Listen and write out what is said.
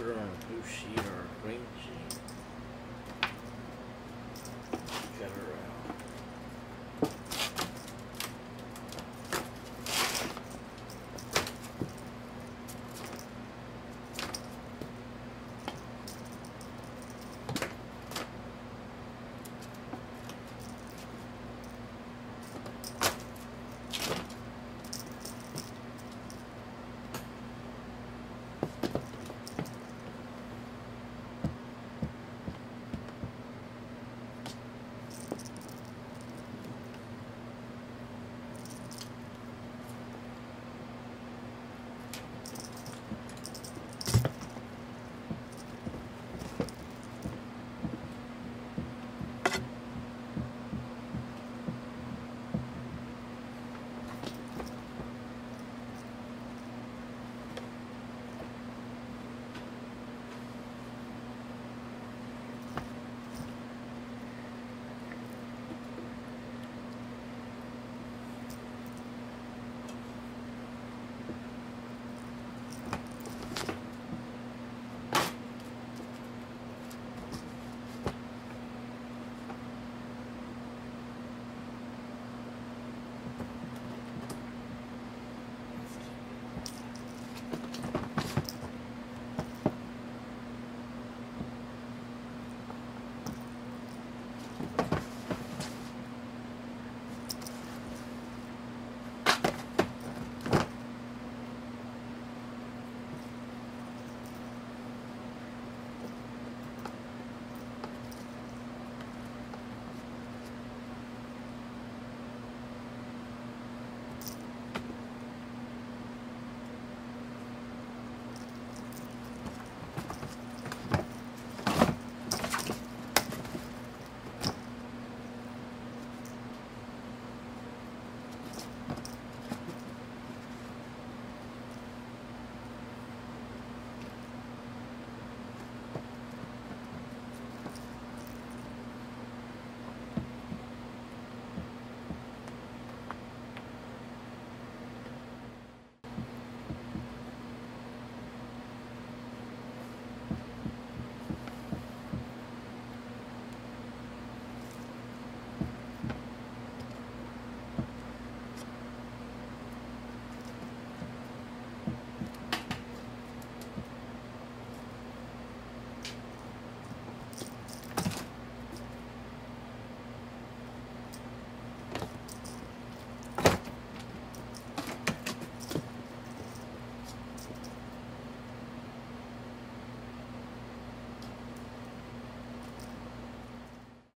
On blue sheet or green